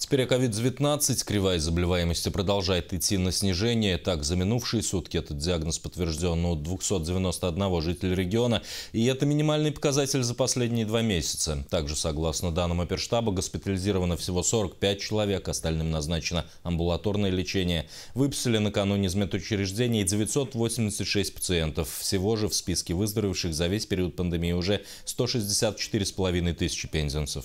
Теперь о COVID-19. Кривая заболеваемости продолжает идти на снижение. Так, за минувшие сутки этот диагноз подтвержден у 291 жителя региона. И это минимальный показатель за последние два месяца. Также, согласно данным оперштаба, госпитализировано всего 45 человек. Остальным назначено амбулаторное лечение. Выписали накануне из медучреждений 986 пациентов. Всего же в списке выздоровевших за весь период пандемии уже 164,5 тысячи пензенцев.